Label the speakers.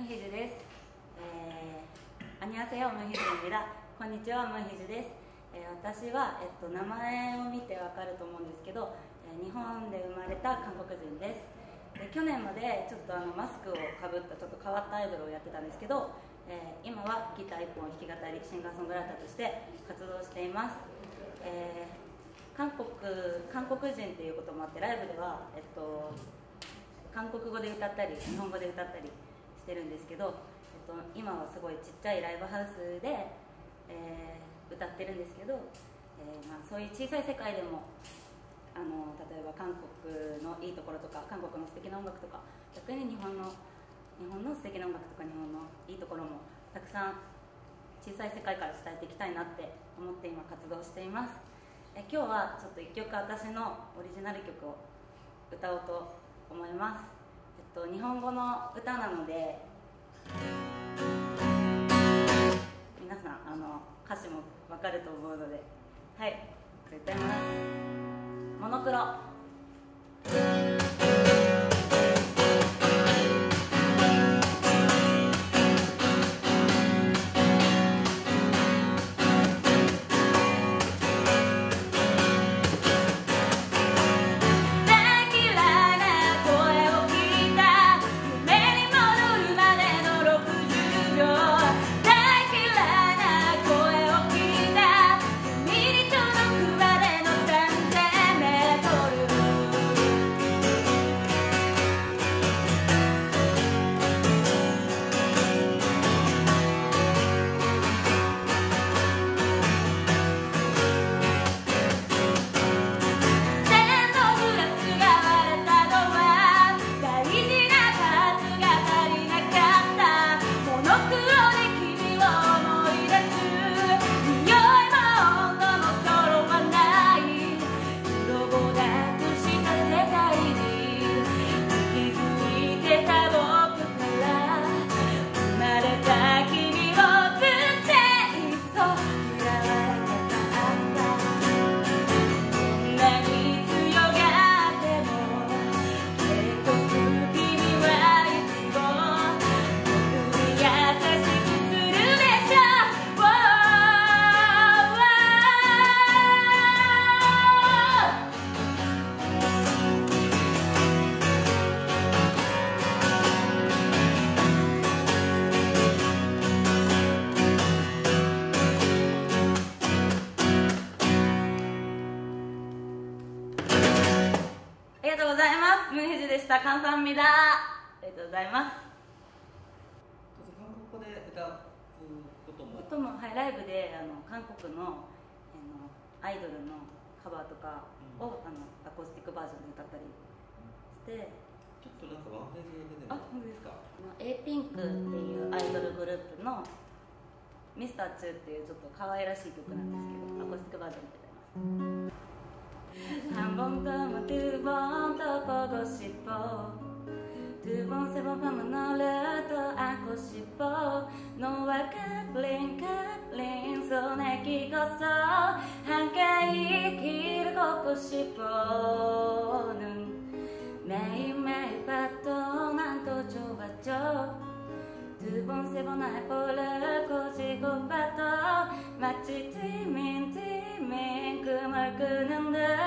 Speaker 1: ヒジです。えー、アニャセヨムヒジュミラ。こんにちは、ムヒジです。えー、私は、えっと、名前を見てわかると思うんですけど、えー日本で生まれた韓国人です。で去年までちょっとあのマスクをかぶったちょっと変わったアイドルをやってたんですけど、えー今はギター一本弾き語りシンガーソングライターとして活動しています。えー韓国韓国人っていうこともあってライブでは、えっと、韓国語で歌ったり日本語で歌ったりしてるんですけど、えっと、今はすごいちっちゃいライブハウスで、えー歌ってるんですけど、えーまあ、そういう小さい世界でもあの例えば韓国のいいところとか韓国の素敵な音楽とか逆に日本の日本の素敵な音楽とか日本のいいところもたくさん小さい世界から伝えていきたいなって思って今活動しています。え今日はちょっと一曲私のオリジナル曲を歌おうと思います、っと、日本語の歌なので皆さんあの歌詞もわかると思うのではい歌います。モノクロ。ムンヘジでした。カンサンミダありがとうございます。
Speaker 2: 韓国語で歌うことも
Speaker 1: 音も、はい、ライブであの韓国のあのアイドルのカバーとかを、あのアコースティックバージョンで歌ったりして、
Speaker 2: ちょっとなんかワンフレーズだけで
Speaker 1: あ、本当ですか。A ピンクっていうアイドルグループのミスターチューっていうちょっと可愛らしい曲なんですけど、アコースティックバージョン 두 번 세번 밤은 너를 더 안고 싶어. 너와 카플린 카플린 손에 끼고서 함께 이 길을 걷고 싶어 는 매일매일 봐도 난또 좋았죠. 두 번 세번날 볼을 꼬지고 봐도 마치 팀인 팀인 꿈을 꾸는 듯